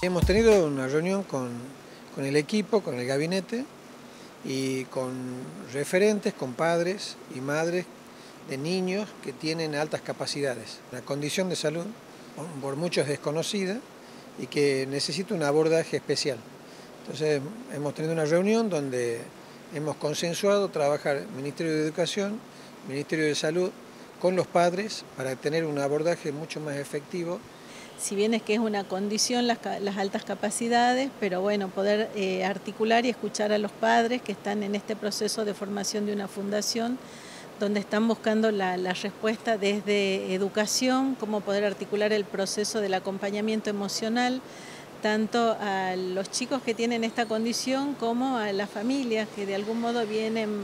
Hemos tenido una reunión con, con el equipo, con el gabinete y con referentes, con padres y madres de niños que tienen altas capacidades, una condición de salud por muchos desconocida y que necesita un abordaje especial. Entonces hemos tenido una reunión donde hemos consensuado trabajar Ministerio de Educación, Ministerio de Salud, con los padres para tener un abordaje mucho más efectivo. Si bien es que es una condición las, altas capacidades, pero bueno, poder eh, articular y escuchar a los padres que están en este proceso de formación de una fundación donde están buscando la, respuesta desde educación, cómo poder articular el proceso del acompañamiento emocional, tanto a los chicos que tienen esta condición como a las familias que de algún modo vienen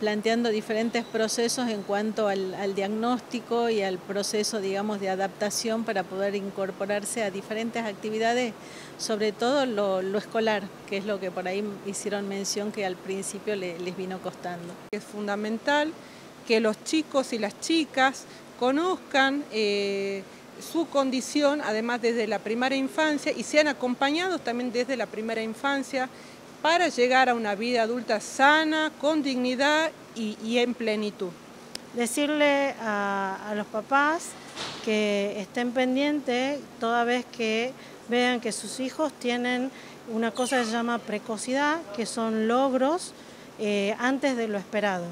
planteando diferentes procesos en cuanto al, diagnóstico y al proceso, digamos, de adaptación para poder incorporarse a diferentes actividades, sobre todo lo, escolar, que es lo que por ahí hicieron mención que al principio les vino costando. Es fundamental que los chicos y las chicas conozcan eh, su condición, además desde la primera infancia, y sean acompañados también desde la primera infancia para llegar a una vida adulta sana, con dignidad y, en plenitud. Decirle a, los papás que estén pendientes toda vez que vean que sus hijos tienen una cosa que se llama precocidad, que son logros eh, antes de lo esperado.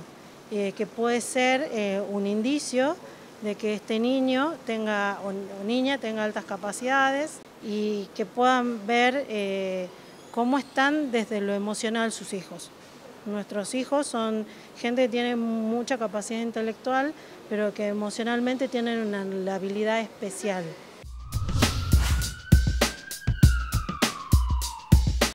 Eh, que puede ser eh, un indicio de que este niño tenga o, niña tenga altas capacidades y que puedan ver cómo están desde lo emocional sus hijos. Nuestros hijos son gente que tiene mucha capacidad intelectual, pero que emocionalmente tienen una habilidad especial.